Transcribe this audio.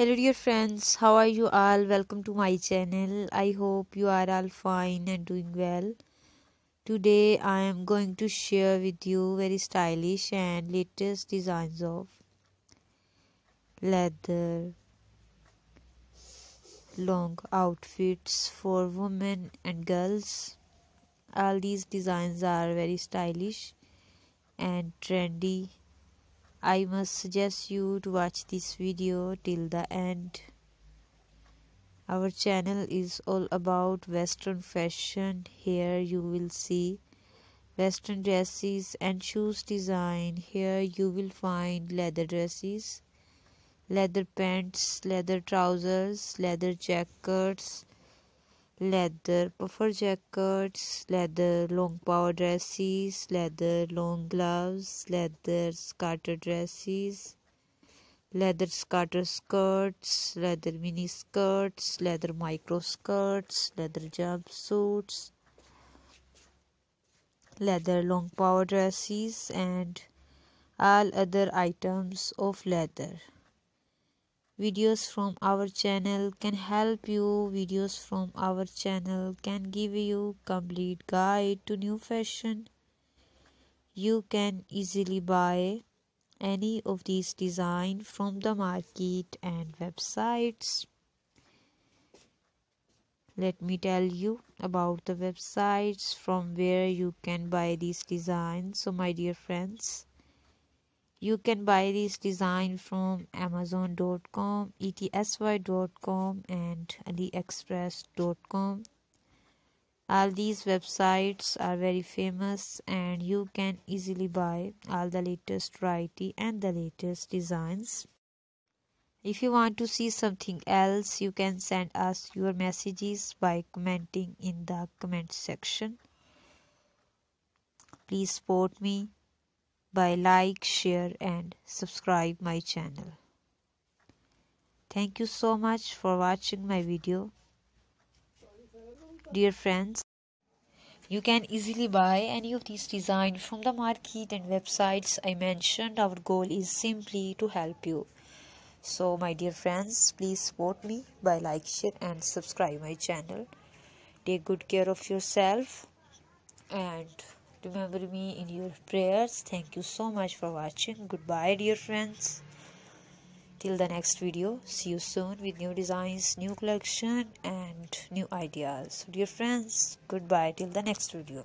hello dear friends. How are you all? Welcome to my channel. I hope you are all fine and doing well. Today i am going to share with you very stylish and latest designs of leather long outfits for women and girls. All these designs are very stylish and trendy I must suggest you to watch this video till the end. Our channel is all about western fashion. Here you will see western dresses and shoes design. Here you will find leather dresses, leather pants, leather trousers, leather jackets, leather puffer jackets, leather long power dresses, leather long gloves, leather skater dresses, leather skater skirts, leather mini skirts, leather micro skirts, leather jumpsuits, leather long power dresses, and all other items of leather videos from our channel can help you. Videos from our channel can give you complete guide to new fashion. You can easily buy any of these design from the market and websites. Let me tell you about the websites from where you can buy these designs. So my dear friends you can buy this design from amazon.com etsy.com and aliexpress.com all these websites are very famous and you can easily buy all the latest variety and the latest designs. If you want to see something else you can send us your messages by commenting in the comment section. Please support me by like, share and subscribe my channel. Thank you so much for watching my video. Dear friends, you can easily buy any of these designs from the market and websites I mentioned. Our goal is simply to help you. So my dear friends, please support me by like, share and subscribe my channel. Take good care of yourself and remember me in your prayers. Thank you so much for watching. Goodbye dear friends. Till the next video. See you soon with new designs new collection and new ideas. Dear friends goodbye. Till the next video